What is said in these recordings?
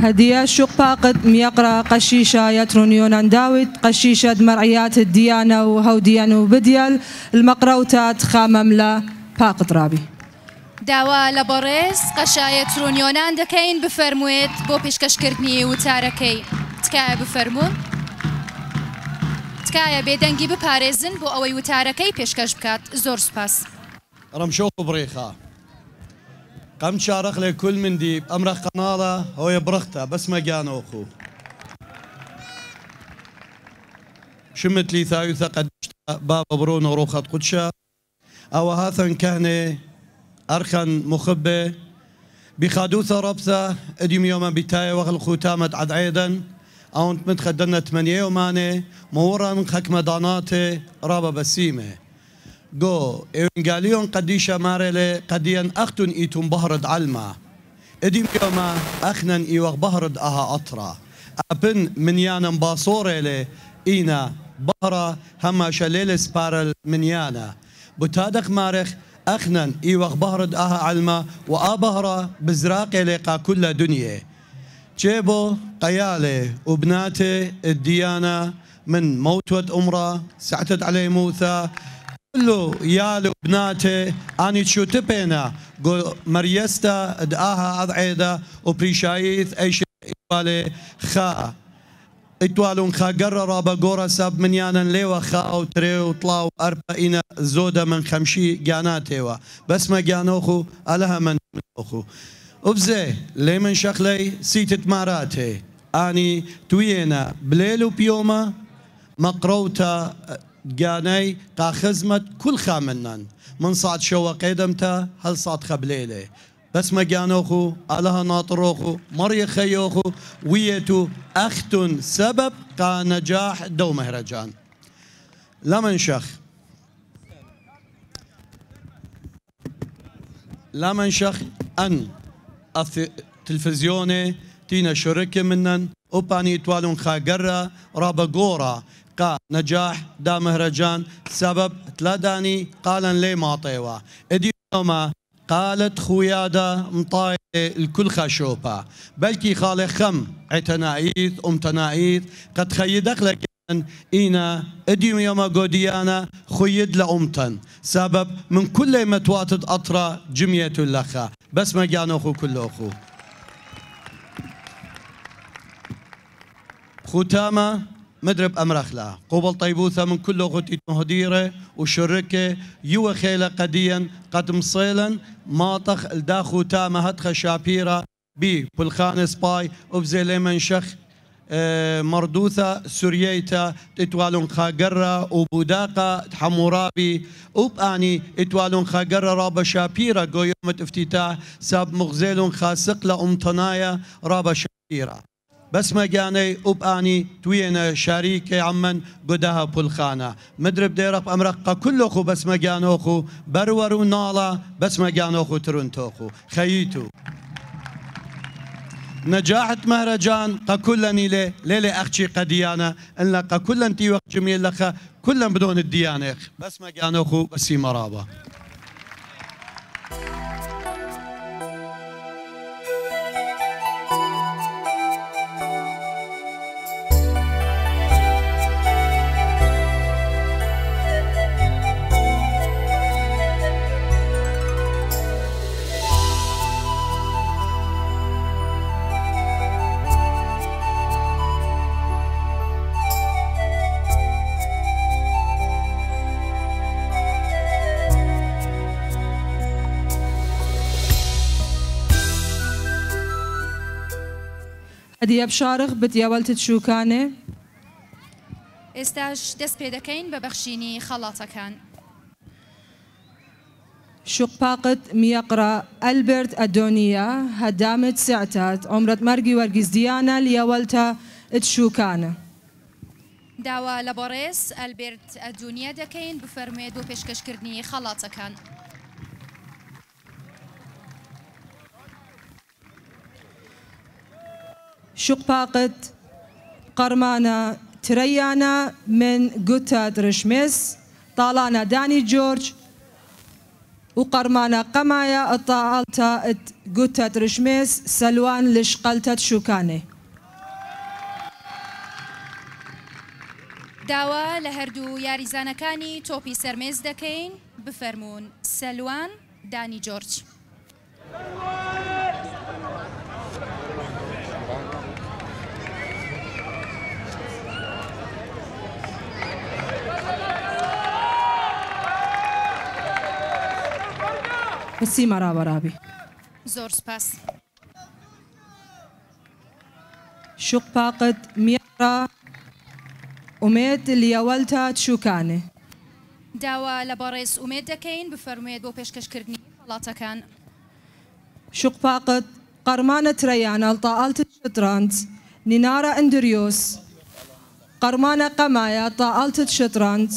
هدية شق باقد ميقرا قشيشة يترون يونان داويد قشيشة مرعيات الديانة وهوديان وبديال المقروتات خامملا باقد رابي داوا لە بەڕێز قەشایە ترۆنیۆنان دەکەین بفەرموێت بۆ پێشکەشکردنی وتارەکەی. تکایە بفەرمونون تکایە بێدەنگی بپارێزن بۆ ئەوەی وتارەکەی پێشکەش بکات. زۆر سپاس رمشوق بريخة قم شارخ لكل من ديب أمر قنالة هو برختة بس ما جانوخو شمت لي ثايوثة قد بابا برونو روخت قدشة. أو هاثن كهنة أرخن مخبة. بخادوثة ربثة إديم يوما بتاية وغل ختامة عد عيدا أو انت متخدنا تمنية يوماني مورا من خكمة داناتي رابا بسيمة. جو إنجاليون قديشة مارلي قديا أختن إيتم بهرد علما إديم يوما أخنن إيوغ بهرد أها أطرا أبن من يانا باصوري إينا بهرا هما شليل سبارل من يانا بتادق مارخ أخنن إيوغ بهرد أها علما وآبهرا بزراقي لقا كل دنيا جيبو قيالي وبناتي الديانة من موتوة أمرا سعتت عليه موثى كله يا بناته اني شو تبينا قول مريستا دعاها اضعيدا وبريشايث اي شيء خا اتوالون خا قرر بقورة ساب من يانا ليوا خا أو تري وطلاو اربعين زودة من خمشي جاناتيوا بس ما جانوخو الها من اخو وبزي لي من شخلي سيتت ماراتي اني توينا بليلو بيوما مقروتا جاني قا خزمت كل خامنن. من صعد شو قيدمتا هل صعد خبليله بس ما جانوخو علىها ناطروخو مري خيوخو ويتو أختن سبب قا نجاح دو مهرجان لمن شخ لمن شخ أن التلفزيوني تينا شركة منن وباني توالون خاقرة رابا قورا قا نجاح دا مهرجان سبب تلاداني قالا لي ماطيوا إدي يوما قالت خويادا مطاي الكل خشوبة. بلكي خالي خم عتنايث امتنايث قد خيدك لك إينا اديم يوم قوديانا خيد لأمتن. سبب من كل متواتد أطرا جمية لخا بس ما جانو أخو كل أخو ختامة مدرب أمرخلا قبل طيبوثة من كل غتي مهديرة وشركة يو خيلة قديا قد مصيلا ماطخ الداخو تامة هدخ شابيرة بي. بلخان سباي وبزي من شخ آه، مردوثة سورييتا إتوالون خاقرة وبوداقة حمورابي وباني إتوالون خاقرة رابا شابيرة قو يوم افتتاح ساب مغزيلون خاسق لأمطنايا رابا شابيرة. بس ما جاني وباني توينا شريك عمن قدها بولخانة مدرب ديرق أمرقة كله خو بس جانوخو برور ونالا بس ما جانوخو ترنتوخو خيتو نجاحت مهرجان قكلني لي ليلي أختي قديانة إن لقا كلن تي وقت جميل لخا كلن بدون الديانة بس ما جانوخو بس مرابا هدية بشارخ بتياولت شوكانه ئێستاش دەست پێ دەکەین بە بەخشینی خەڵاتەکان ميقرا ألبرت أدونيا هدامت سعتات عمرت مرقي ورقيز ديانا ليولتا تشوكانه داوا لە بەڕێز ئەلبرت ئەدونیا دەکەین بفەرمێت و پێشکەشکردنی خەڵاتەکان شق باقت قرمانا تريانا من قوتا رشمس طالانا داني جورج وقرمانة قمايا الطالتا قوتة رشميس سلوان لشقلتة شوكاني داوا لە هەردوو یاریزانەکانی تۆپی سەرمێز دەکەین بفەرمونون سەلوان دانی جۆرج. بسی مرابرابی زۆر سپاس. شق باقت ميرا وميت ليولتا تشوكاني داوا لە بەڕێز ئومێد دەکەین بفەرموێت بۆ پێشکەشکردنی وڵاتەکان. شق باقت قرمانة ريانا لطاالة الشطرنج نينارا اندريوس قرمانة قمايا طاالة الشطرنج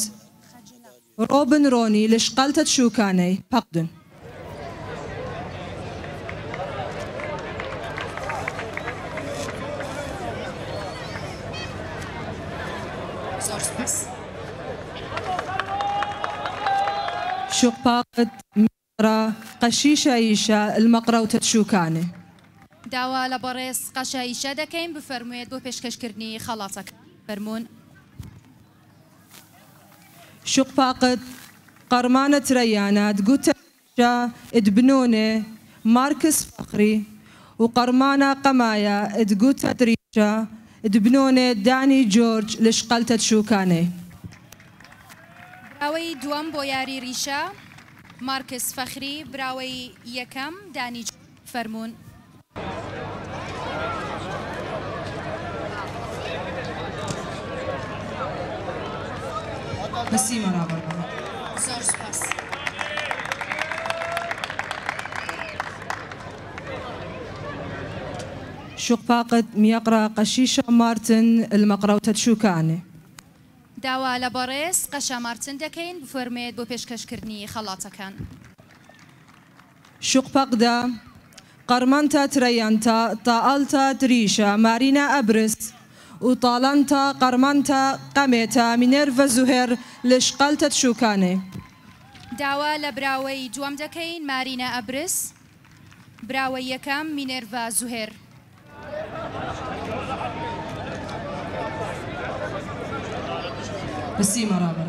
روبن روني لشقلتة شوكاني بقدن شق باقت ميرا قشيشة إيشا المقرة تشوكاني داوا لە بەڕێز قەشاییشە دەکەین بفەرموێت بۆ پێشکەشکردنی خەڵاتەکە فەرمونون شق باقت قرمانة ريانا تقوتا ادبنوني ماركس فخري وقرمانة قمايا تقوتا دريشا ادبنوني داني جورج لشقلتة شوكاني براوەی دووەم بۆ یاری ریشە مارکس فەخری براوەی یەکەم دانی فەرمونون. بسي مرابا زۆر سپاس. شق باقت ميقرا قشيشة مارتن المقرة تشوكاني داوا لە بەڕێز قەشە مارچن دەکەین بفەرمێت بۆ پێشکەشکردنی خەڵاتەکان. شق باقدا قرمانتا تريانتا طالتا تريشا مارينا أبرس وطالنتا قرمانتا قميتا مينيرفا زهير لشقلتة شوكاني داوا لە براوەی دووەم دەکەین مارینە ئەبرس براوەی یەکەم مینێرڤ زوهێر بسي مرابا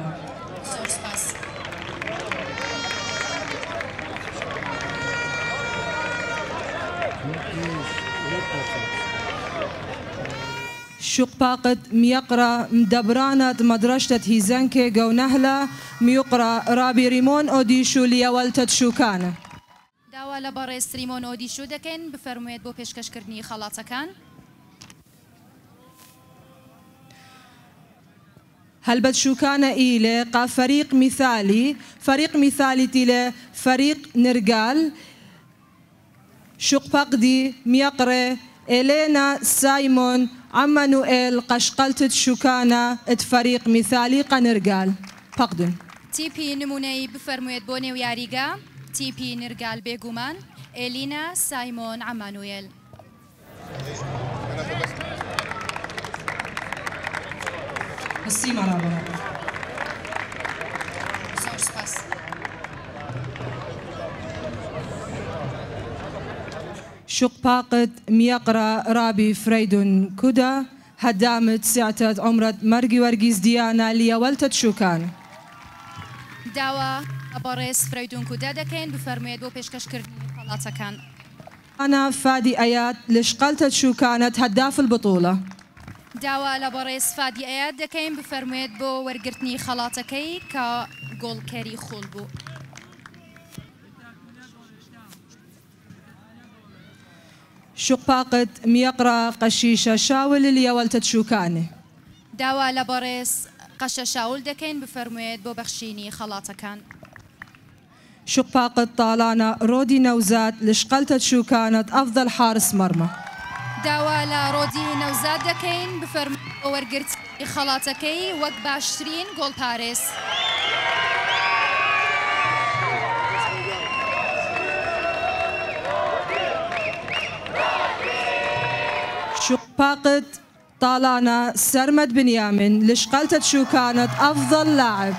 زۆر سپاس. شق باقت ميقرا مدبرانة مدرشة هيزنكي جو نهلا ميقرا رابي ريمون أوديشو ليولتة شوكانة داوا لە بەڕێز سریمۆن ئۆدیشو دەکەین بفەرموێت بۆ پێشکەشکردنی خەڵاتەکان هلبت شوكانة إيلي قا فريق مثالي؟ فريق مثالي تيلي فريق نرقال شق باقدي ميقري إلينا سايمون عمانوئيل قشقلتة شوكانة ات فريق مثالي قنرقال باقدن تیپی نمونەی بفەرموێت بۆ نێو یاریگا. تیپی نرگال بێگومان ئێلینا سایمۆن ئەمانوێل بسي شق باقت ميقرا رابي فريدون كودا هدامت سعتت عمرت مرقي ورقيز ديانا ليولتت شوكان داوا لە بەڕێز فرەیدون کودا دەکەین بفەرموێت بۆ پێشکەشکردنی خەڵاتەکان أنا فادي آيات لشقلتت شوكانت هداف البطولة. داوا لە بەڕێز فادی ئايات دەکەین بفەرموێت بۆ وەرگرتنی خەڵاتەکەی کە گۆڵکەری خۆڵ بوو. شق باقت ميقرا قشيشة شاول ليولتت شوكاني داوا بەڕێز قەشە شاول دەکەین بفەرموێت بۆ بەخشینی خەڵاتەکان. شق باقت طالانا رودي نوزات لشقلتت شوكانت أفضل حارس مرمى داوا لە ڕۆدی نەوزاد دەکەین بفەرموێت بۆ وەرگرتی خەڵاتەکەی وەک باشترین گۆڵ پارێز. شق باقت طالانا سرمد بنيامين لشقلتت شوكانت أفضل لاعب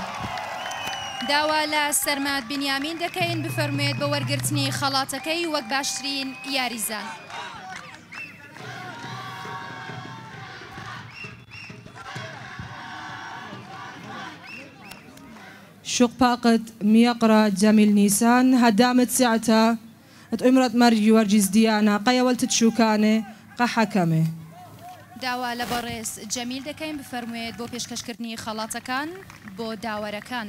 داوا لە سەرمات بنیامین دەکەین بفەرمێت بە وەرگرتنی خەڵاتەکەی وەک باشترین یاریزان. شق باقت ميقرا جميل نيسان هدامت ساعتا امرت مرجي ورجيز ديانا قيا ولتت شوكاني قحكمه داوا لە بەڕێز جەمیل دەکەین بفەرموێت بۆ پێشکەشکردنی خەڵاتەکان بۆ داوەرەکان.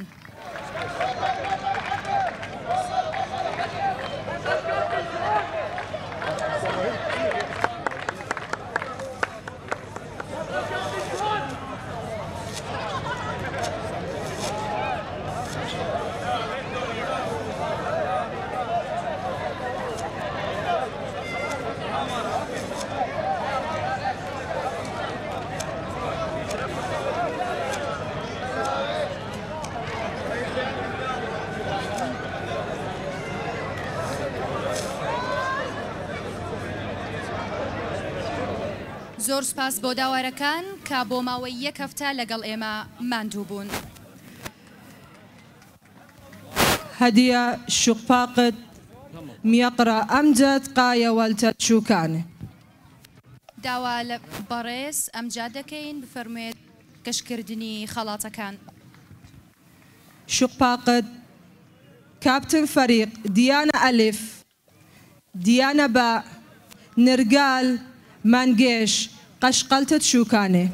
زۆر سپاس بۆ داوارەکان کا بۆ ماوەی یەک هەفتە لەگەڵ ئێمە ماندوو بوون. هدية شقفاقت ميقرا أمجد قايا والتت شوكاني داوا لە بەڕێز ئەمجا دەکەین بفەرموێت گەشتکردنی خەڵاتەکان. شقفاقت كابتن فريق ديانا ألف ديانا باء من گش قشقلتت شوکانه.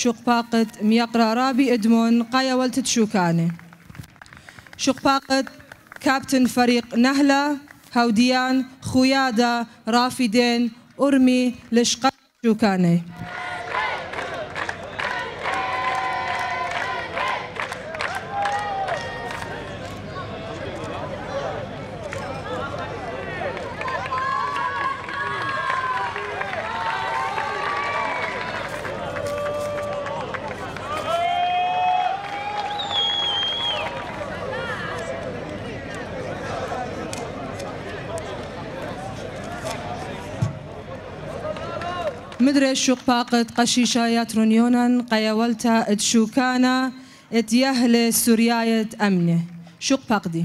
شوكاني شقفاقت ميقرا رابي ادمون قايا ولتت شوكاني. شقفاقت كابتن فريق نهلة هوديان خويادة رافدين أرمي لشقا شوكاني. مدري الشوق باقت قشيشة ياترونيونا قيولتا اتشوكانا اتيهل سورياية أمنه شوق باقدي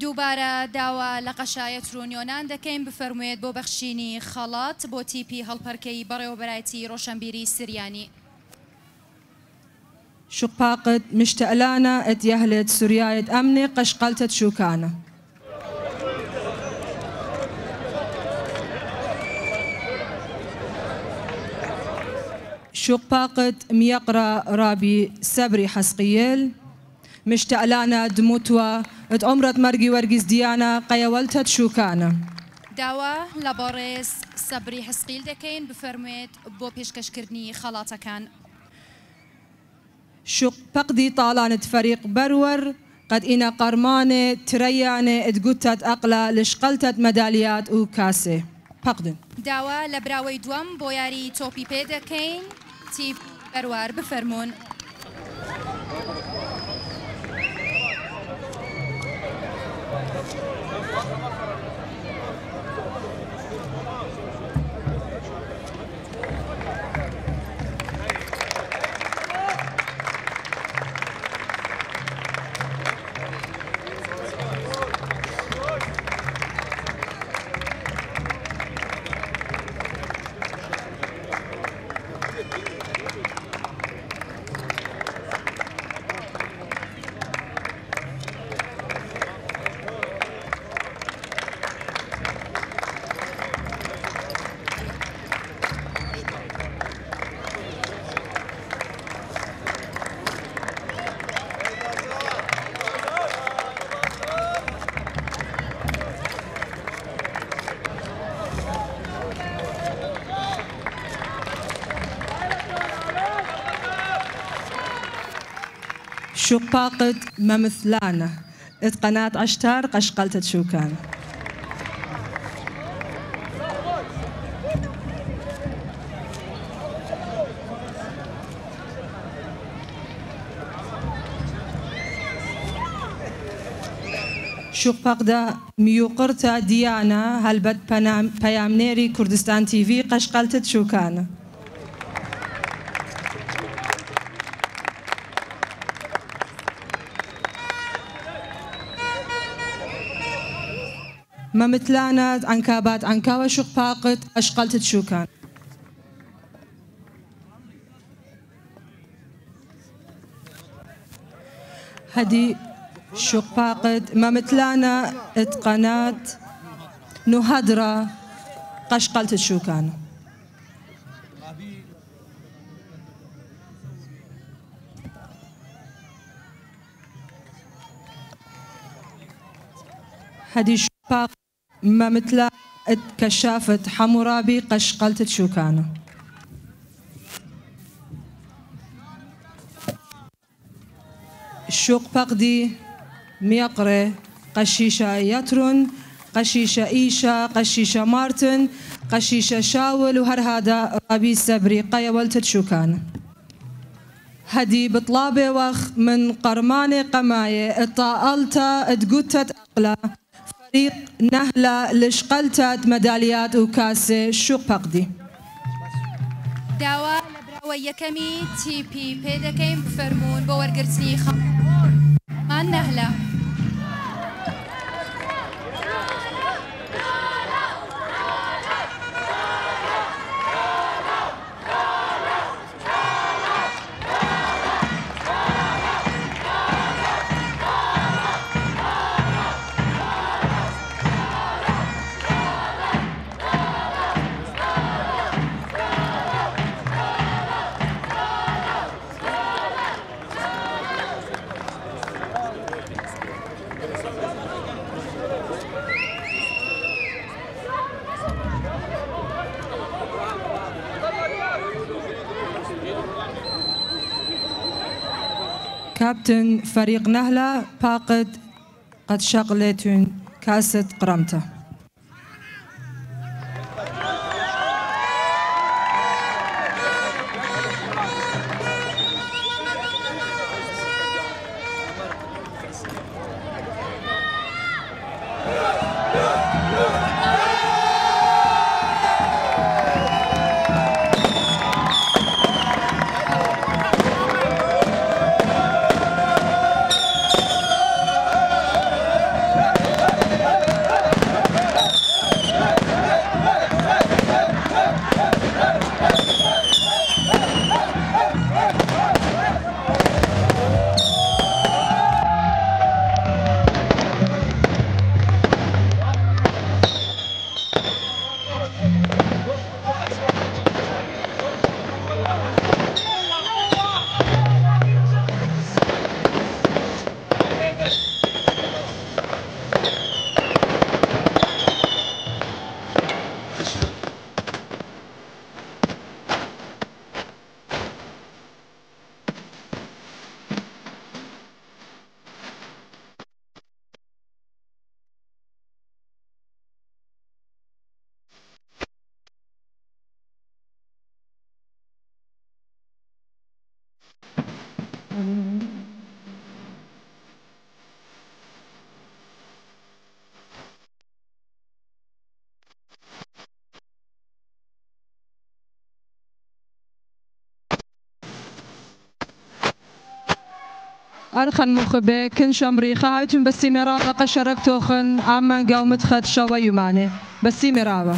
دووبارە داوا لە قەشایەت ڕوونیۆنان دەکەین بفەرموێت بۆ بەخشینی خەڵات بۆ تیپی هەڵپەرکەی بەڕێوەبەرایەتی ڕۆشنبیری سریانی. باقت مشتألانا اتيهلت سورياية أمنه قشقلتة باقت ميقرا رابي سبري حسقيل مشتألانا دموتوا ات عمرت مرقي ورقيز ديانا قيولتت شوكانا. داوا لە بەڕێز سەبری حسقیل دەکەین بفەرموێت بۆ پێشکەشکردنی خەڵاتەکان. شق فقدي طالانة فريق برور قد إنا قرمانة تريانة اتقتت أقلا لشقلتت ميداليات وكاسة فقدن داوا لە براوەی دووەم بۆ یاری ترتیب بروار بفرمون شقاقة ممثلانة قناة عشتار قشقلتة شوكان. شقاقدا ميوقرتا ديانا هلبت بيامنيري كردستان تي في قشقلتة شوكان. ما مثلانا عنكابات عنكاوة شقاقت أشقلت شوكان هدي شقاقت ما مثلانا إتقنات نهدرة قشقلت شوكان هدي شقاق ما مثل كشافت حمورابي قشقلت شوكانه الشوق بقدي ميقرة قشيشة يترون قشيشة إيشا قشيشة مارتن قشيشة شاول وهر هذا رابي سبري قيا ولتت شوكان هدي بطلابة وخ من قرمانة قماية اطاقلتا اتقوتت أقلا فريق نهلة لشقلتت ميداليات وكاسة شوق بقدي داوا لبراوە یەکەمی تیپی پێ دەکەین بفەرمونون بۆ وەرگرتنی خەمان نەهلا. فريق نهلة باقد قد شغلتون كاسة قرمته أرخن مخبة كن شمريخة هايتون بسي مرابة قشرك توخن عمان قومت خد شوى يماني بسي مرابة